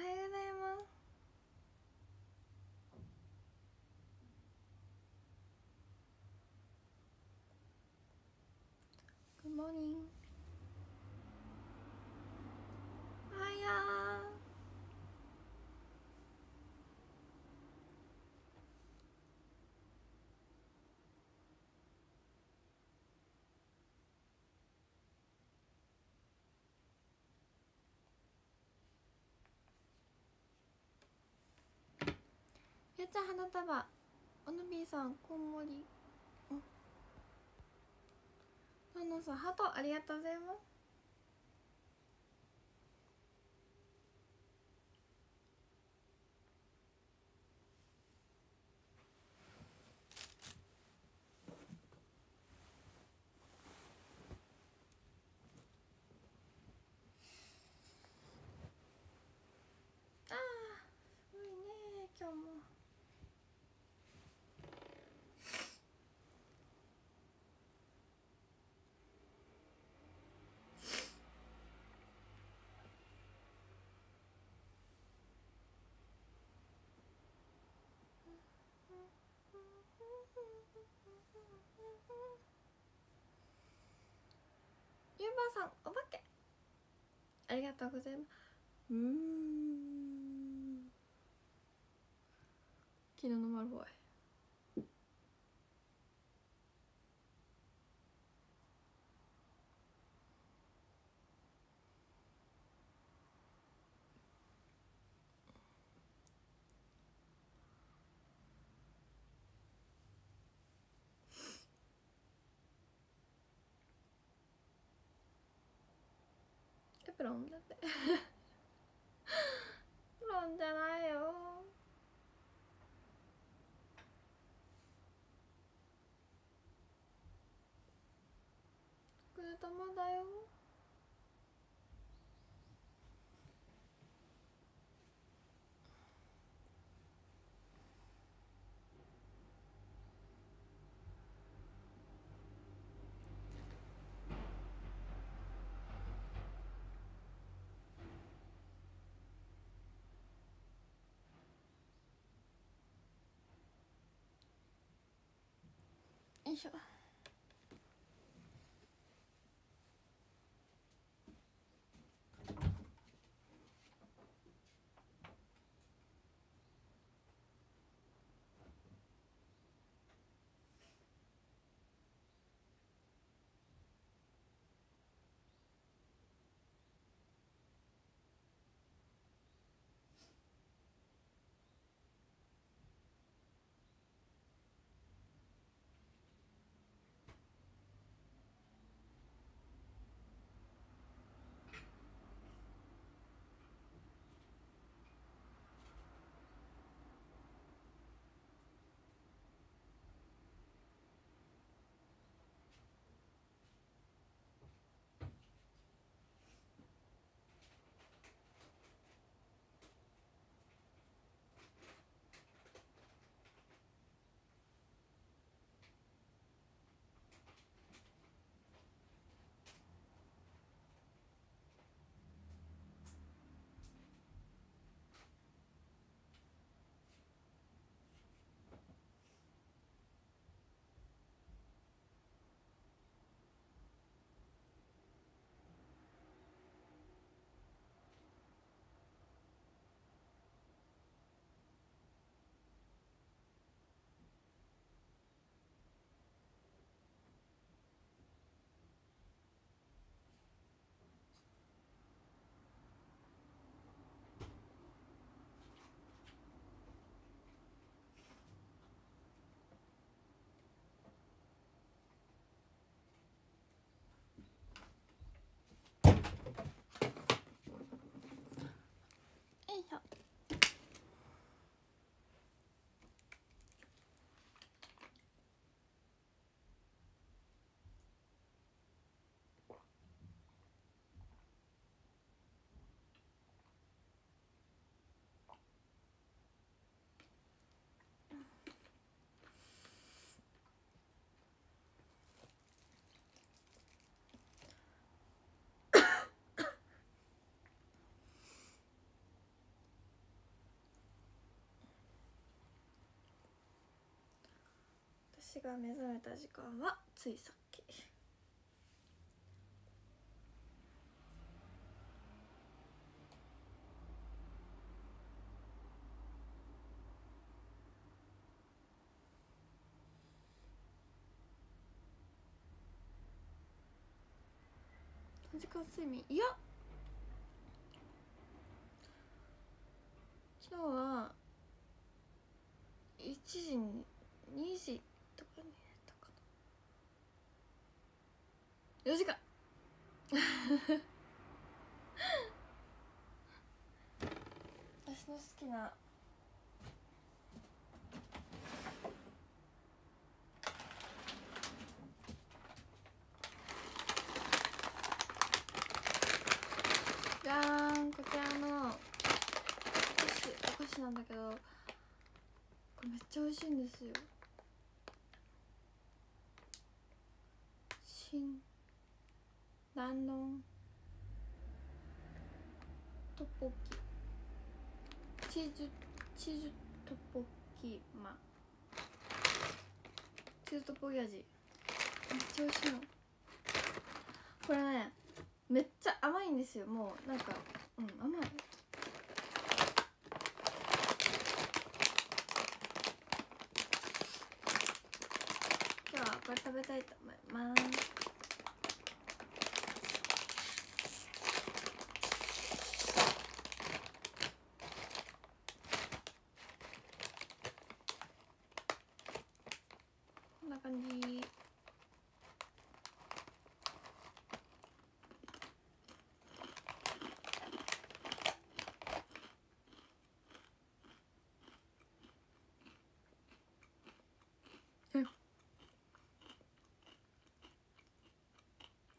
おはようございます。やっちゃん花束。おのびーさんこんもり。のん。のさんハートありがとうございますあーすごいね今日もゆうばーさんお化け。ありがとうございます。うん。昨日のマルフォイ。エプロンだってエプロンじゃないよくる玉だよよいし私が目覚めた時間はついさっき。3時間睡眠。いや。昨日は1時に2時とかに寝たかな4時間。私の好きな。じゃーんこちらの。お菓子お菓子なんだけど。これめっちゃ美味しいんですよ。新。南論トッポッキ。チーズチーズトッポッキ。まチーズトッポッキ味めっちゃ美味しいの。これねめっちゃ甘いんですよ。もうなんかうん甘い。今日はこれ食べたいと思いますこんな感じ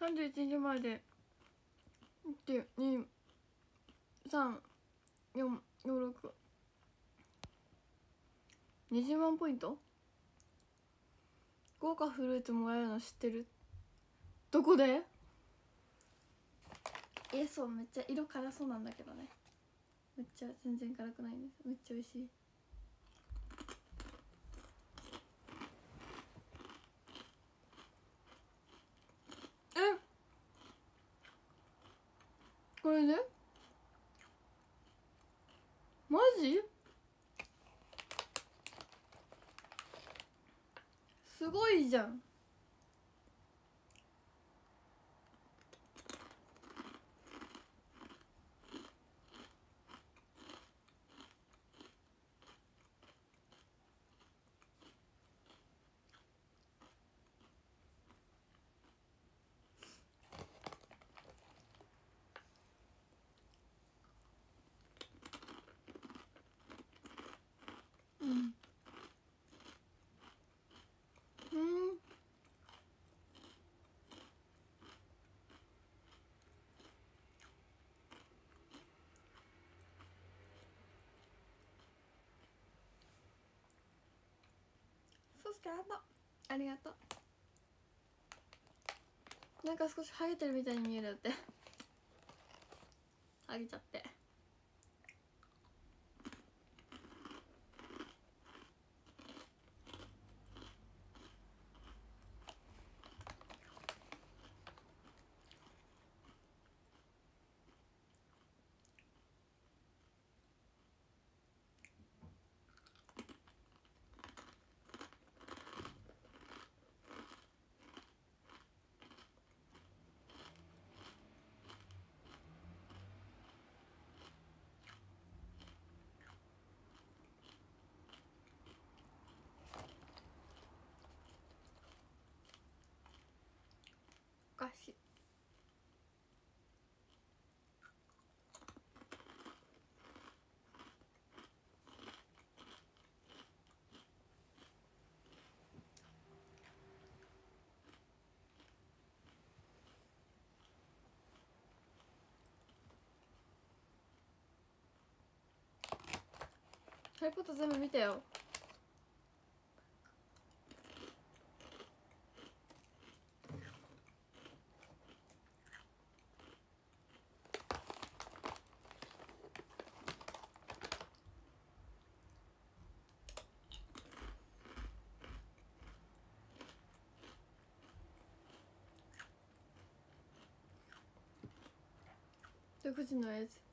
31日まで12345六。20万ポイント？豪華フルーツもらえるの知ってる？どこで？えそうめっちゃ色辛そうなんだけどね。めっちゃ全然辛くないんです。めっちゃ美味しいえこれでマジすそうすけありがとうありがとう。なんか少しハゲてるみたいに見えるって。ハゲちゃっておかしいハリーポッター全部見たよ。独自のやつ。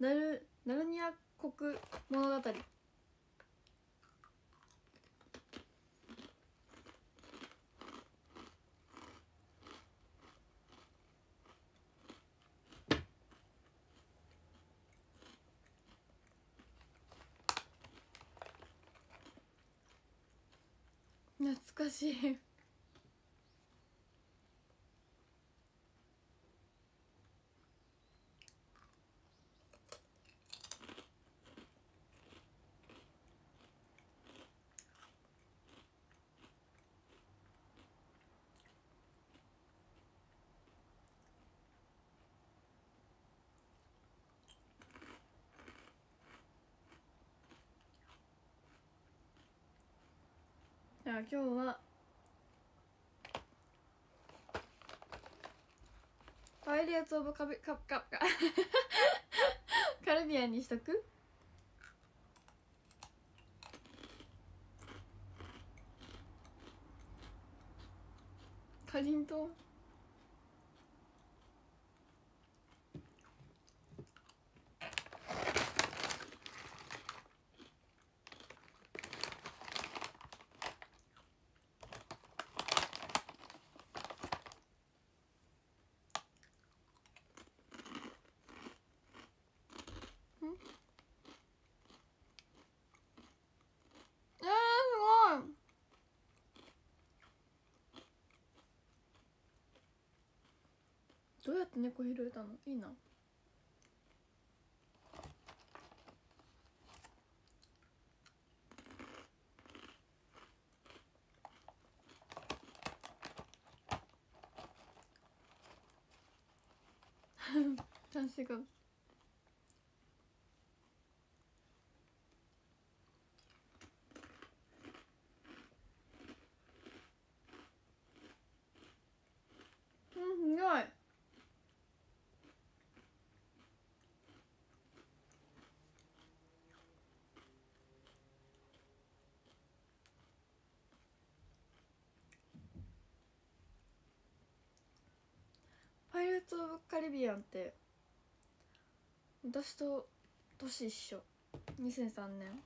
ナルナルニア国物語。懐かしい。今日はパエリアツ・オブ・カビカカ カカルビアンにしとく？かりんとうえー、すごいどうやって猫拾えたの？いいな。男子がうんすごいパイレーツ・オブ・カリビアンって私と年一緒。2003年。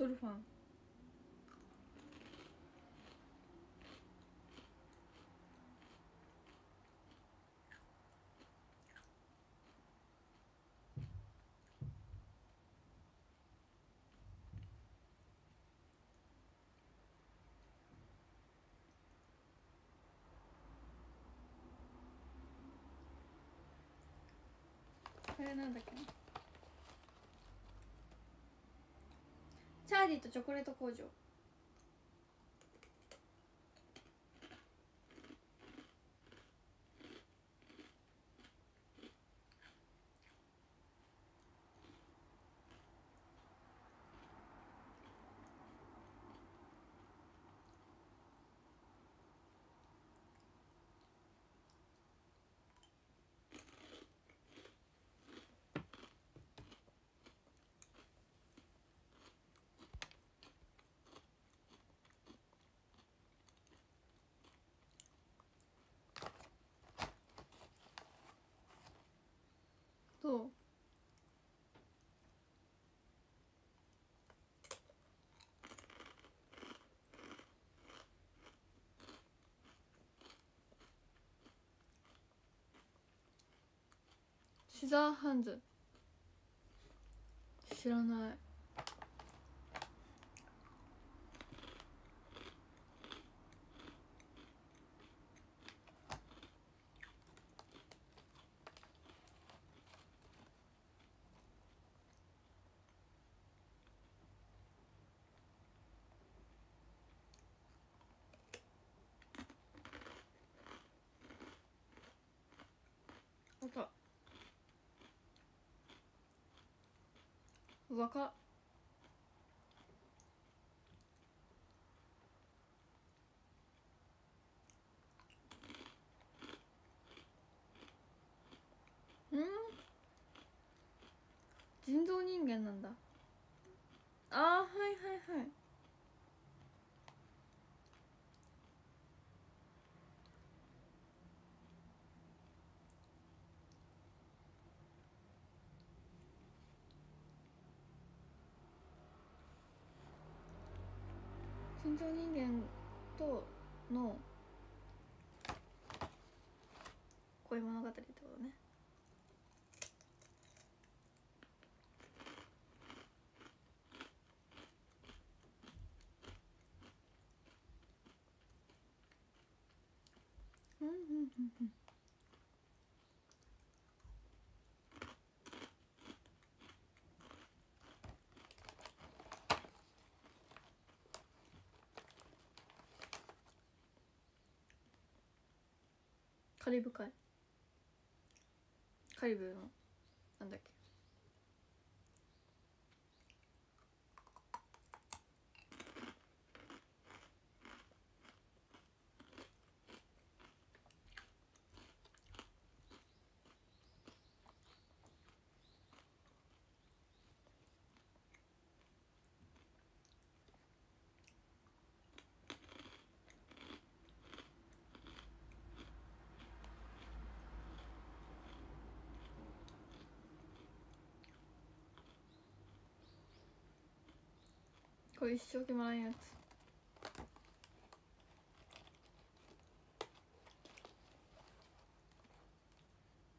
ドルファン。あれなんだっけ？リーとチョコレート工場。そうシザーハンズ。知らない。音わかうん？人造人間なんだ。あーはいはいはい。人間との恋物語ってことね。うんうんうんうん。カリブ海。カリブのなんだっけ。これ一生決まらんやつ。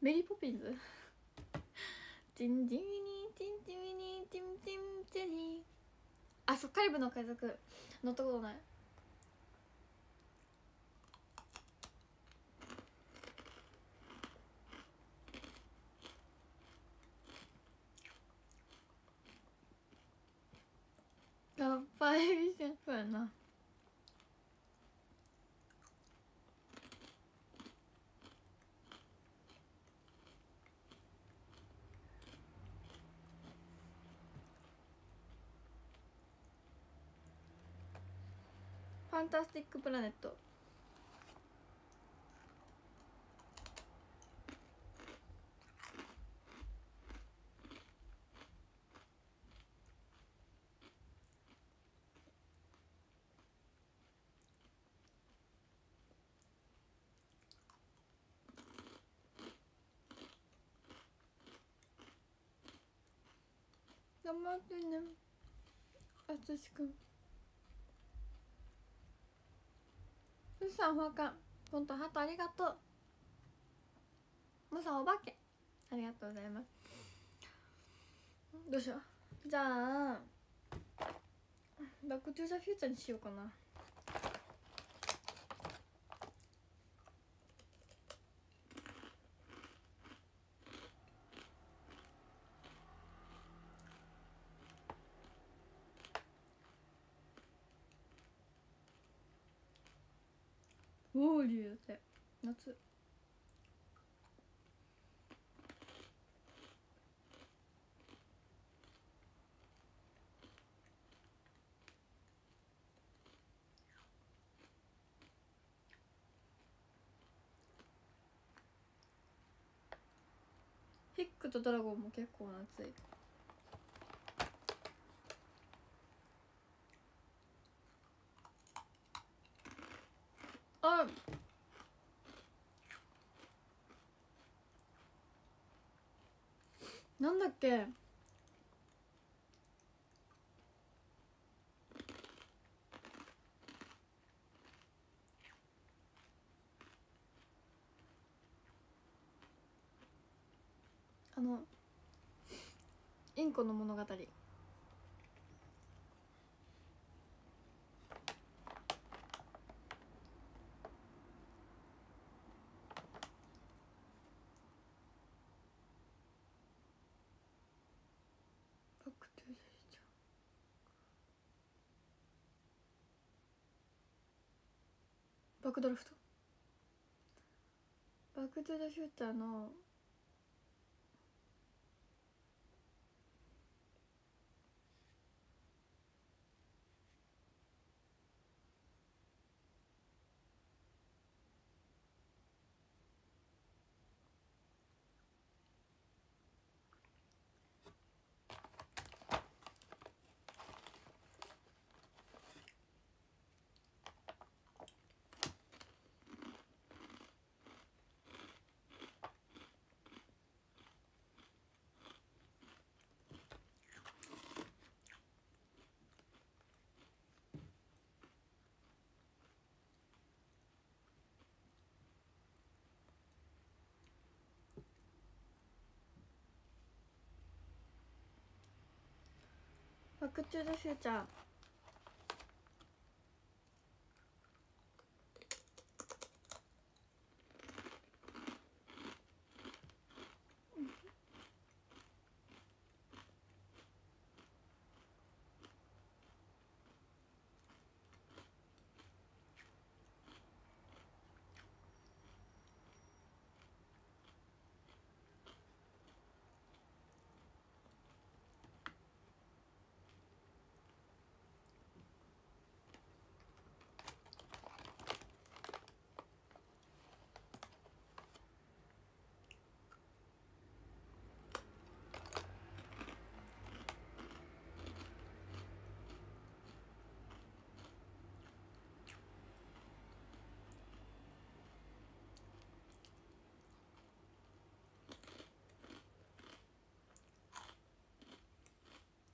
メリーポピンズ？チンチミニチンチミニチンチンチェリー。あそうカリブの海賊。乗ったことないやっぱエビせんそうやなファンタスティックプラネット頑張ってねあつしくんさんほかん。ポンとハートありがとう。まさんお化けありがとうございます。どうしよう。じゃあバックトゥーザフューチャーにしようかな。おお竜だって夏。ヒックとドラゴンも結構夏い。あなんだっけ？あのインコの物語バックトゥーザフューチャーバックドラフト。バックトゥーザフューチャーのバックトゥーザフューチャー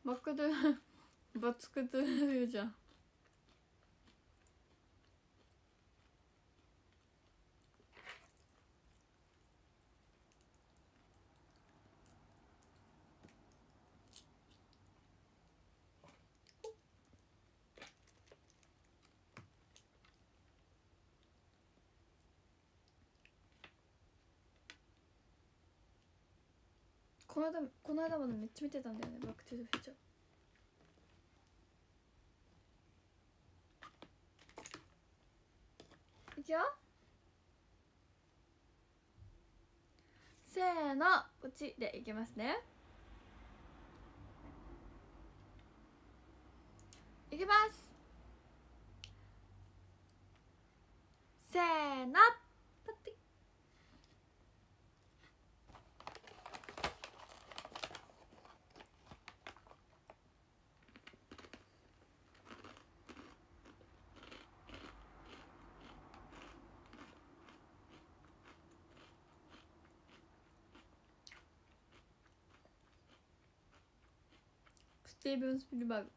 バックトゥーバツクトゥーフューこの間この間までめっちゃ見てたんだよねバックトゥーザフューチャーいくよ。せーの。こっちでいきますね。いきます。せーのパッてスティーブン・スピルバーグ。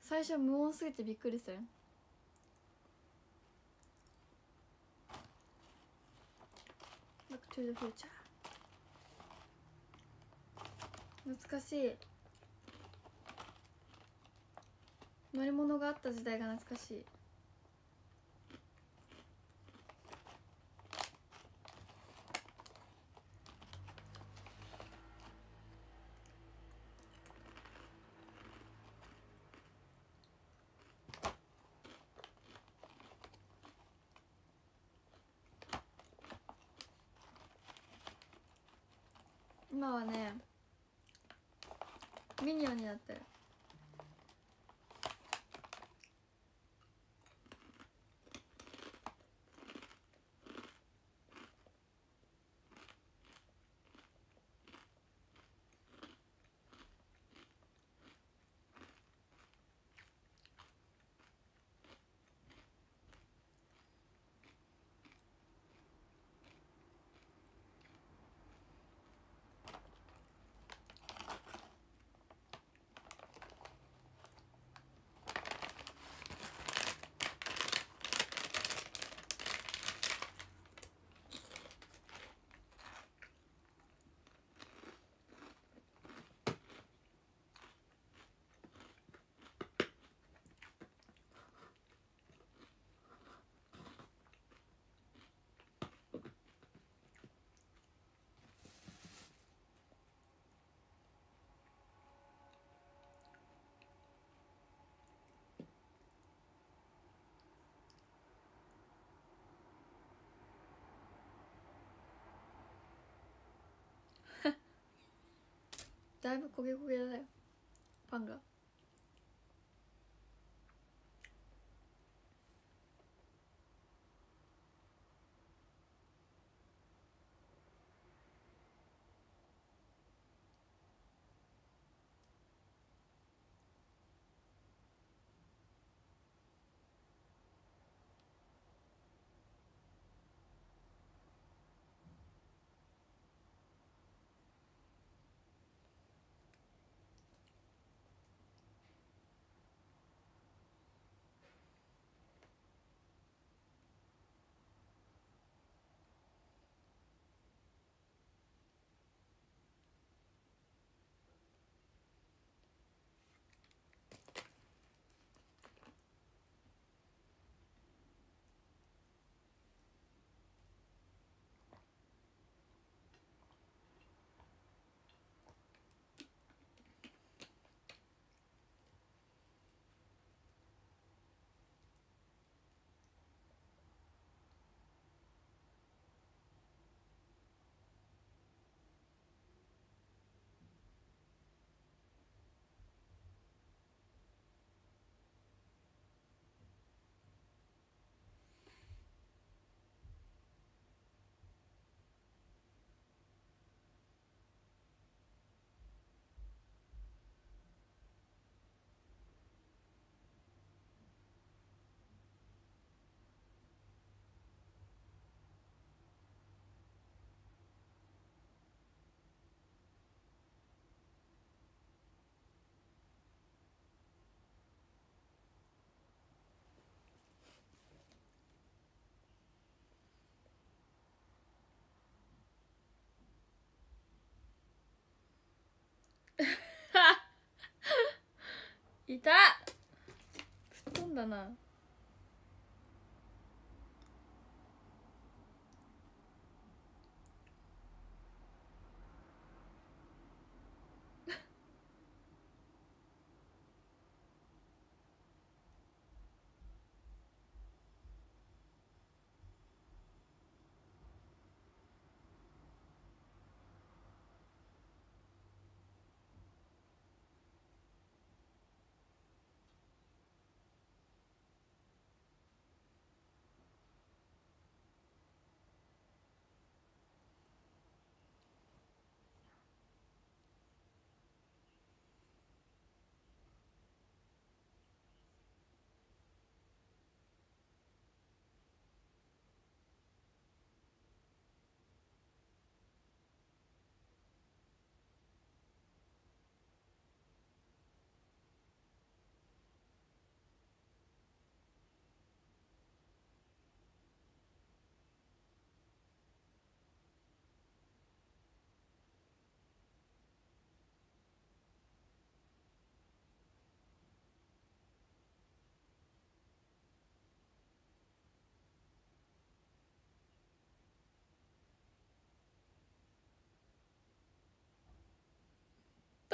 最初無音すぎてびっくりせんバック・トゥ・ザ・フューチャー懐かしい。乗り物があった時代が懐かしい。今はねミニオンになってる。だいぶ焦げ焦げだよ。パンが。いた。吹っ飛んだな。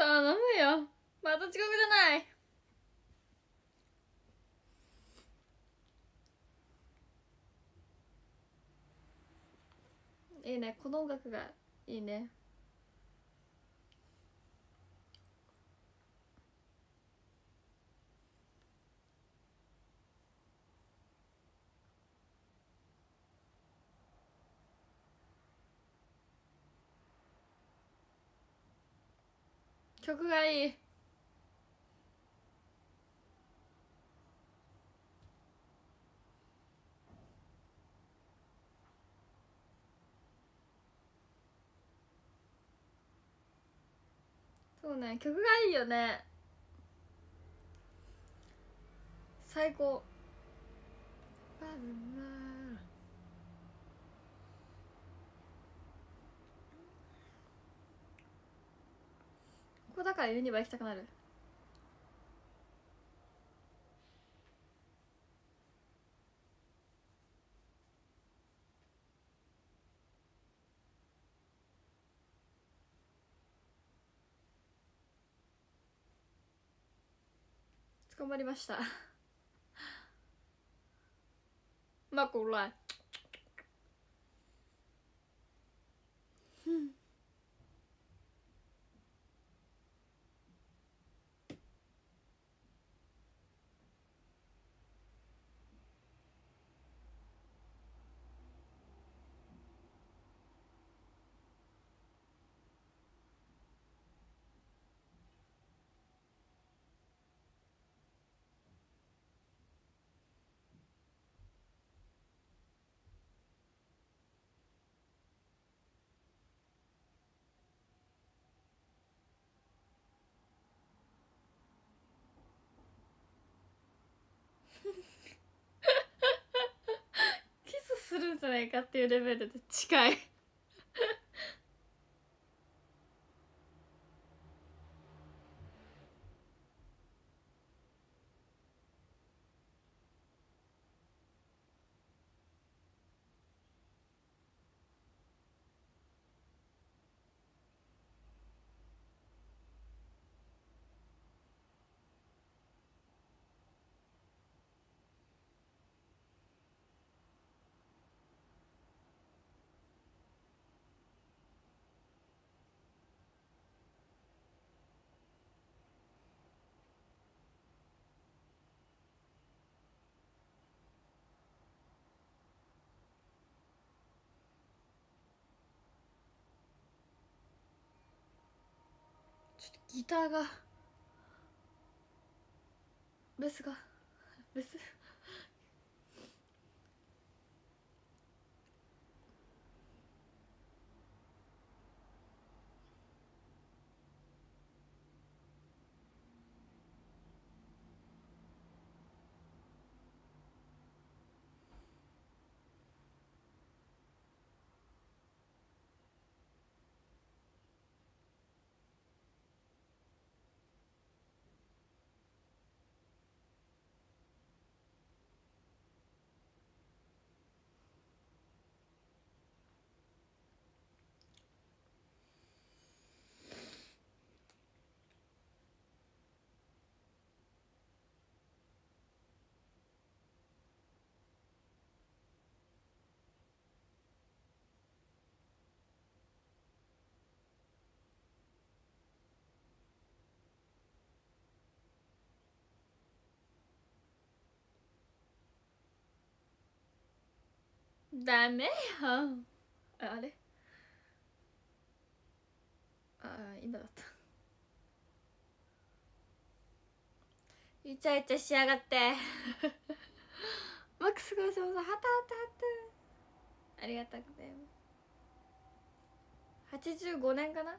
頼むよ。また遅刻じゃない。いいねこの音楽がいいね。曲がいい。そうね曲がいいよね。最高。こだからユニバ行きたくなる。捕まりました。まあこら。うんキスするんじゃないかっていうレベルで近い。っとギターがベスがベス？ダメよ。ああれ？ああ今だった。イチャイチャしやがって。マックスごちそうさんハタハタハタありがとうございます85年かな？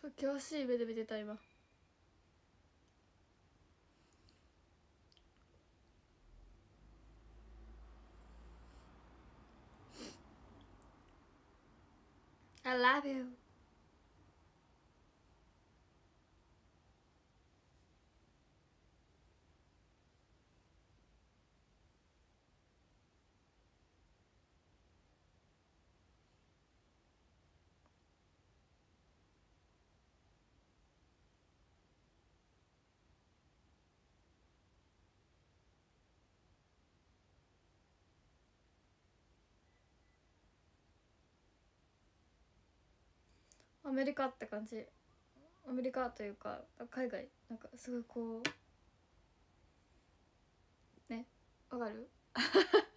さっしいベでベテた今。I love you アメリカって感じ。アメリカというか海外なんかすごいこうねわかる？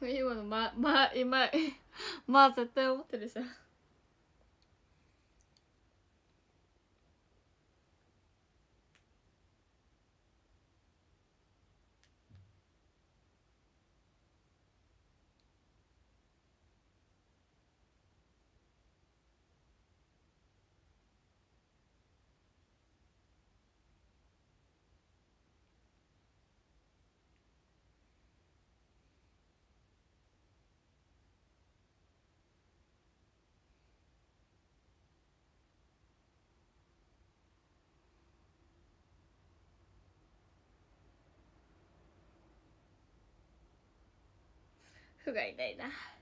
今のまま今まあ絶対思ってるじゃん。人がいないな。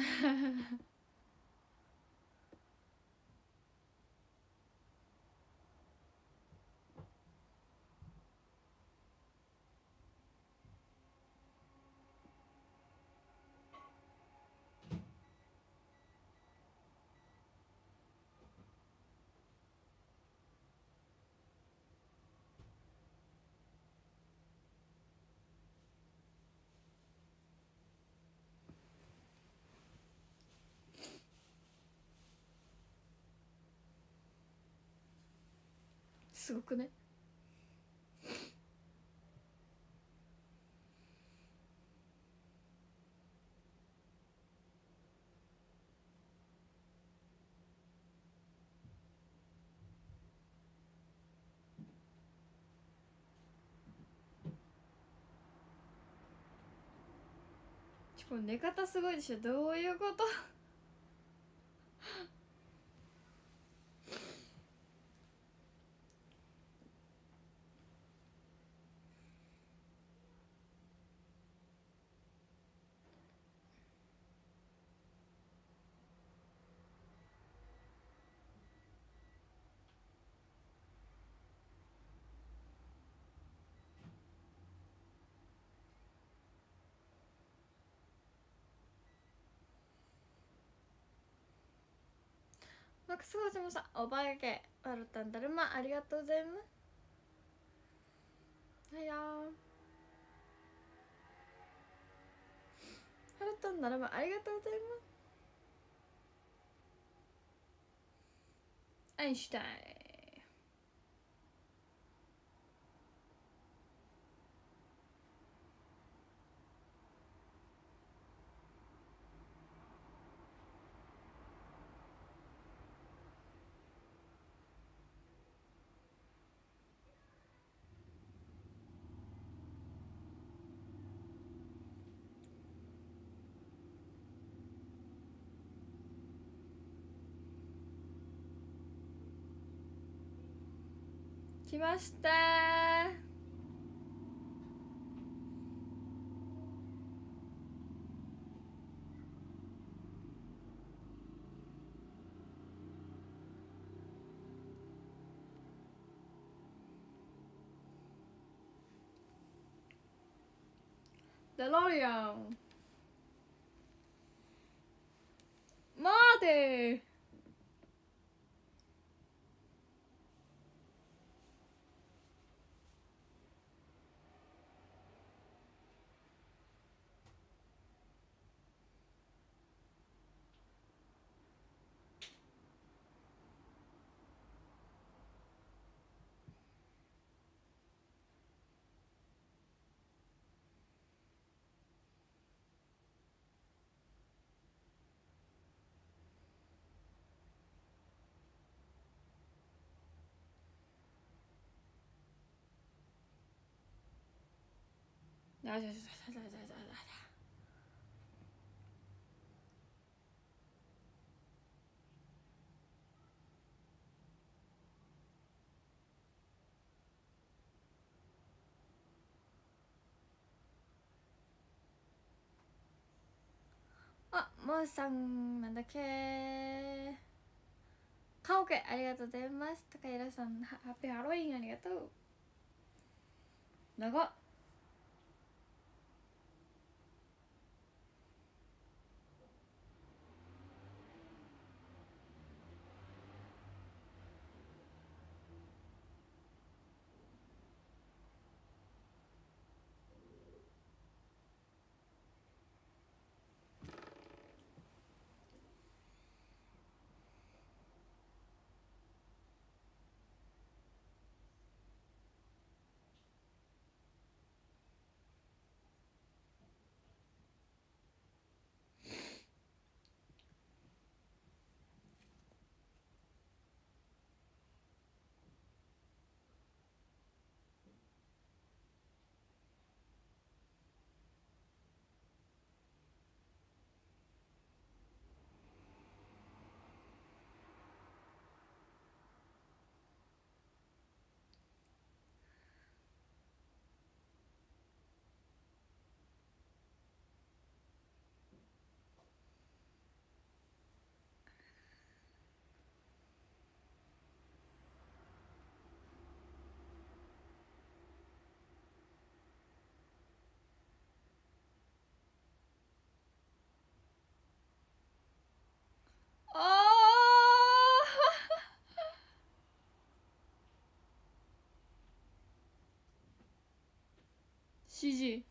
フフフ。すごくね。これ寝方すごいでしょ。どういうこと？マックスゴーチもさおばけワルタンだ。るまありがとうございます。はいやワロタンだるまありがとうございます。アインシュタイン来ました。デロリアン。マーあじゃじゃじゃじゃじゃじゃあもうさんなんだっけ？カオケありがとうございます。高平さんハッピーハロウィンありがとう。長っ。姐姐。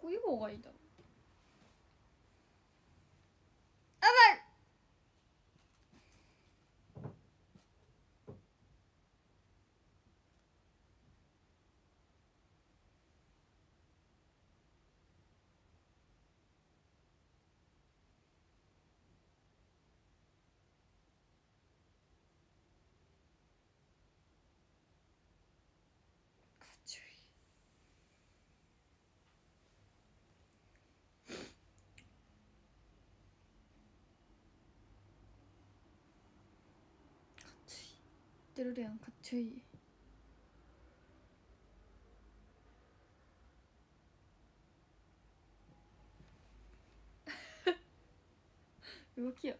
こいい方がいいだろあばいかっちょいいかっちょいい言ってるやんかっちょいい。動きや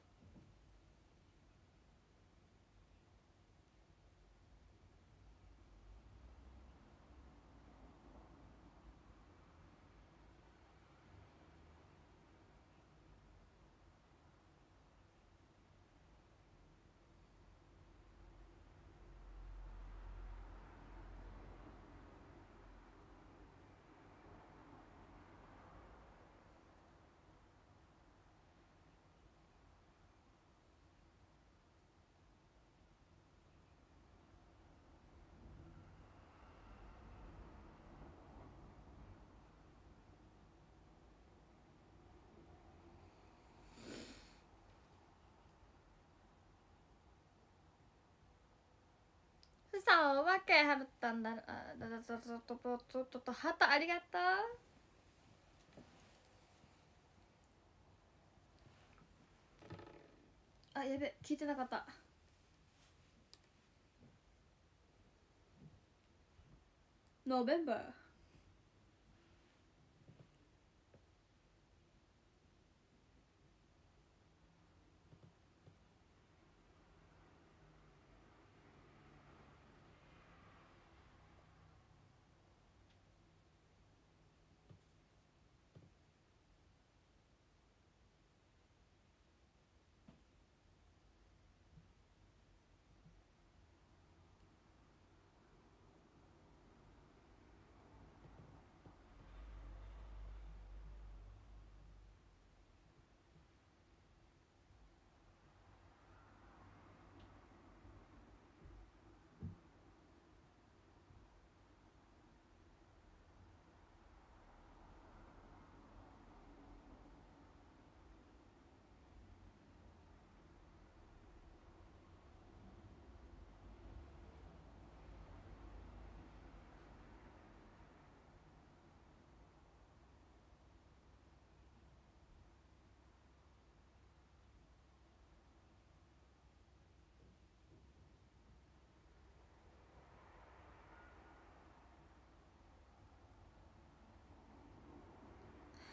さんお化けはるったんだらだだだだとととととハートありがとう。あやべ聞いてなかった。ノーベンバー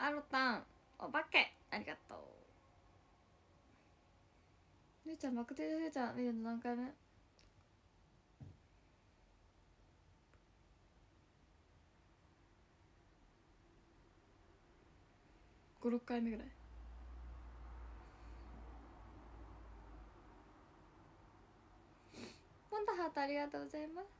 アロタンおばけありがとう。ゆうちゃんバクテリアフューチャー見るの何回目？56回目ぐらい。本ンハートありがとうございます。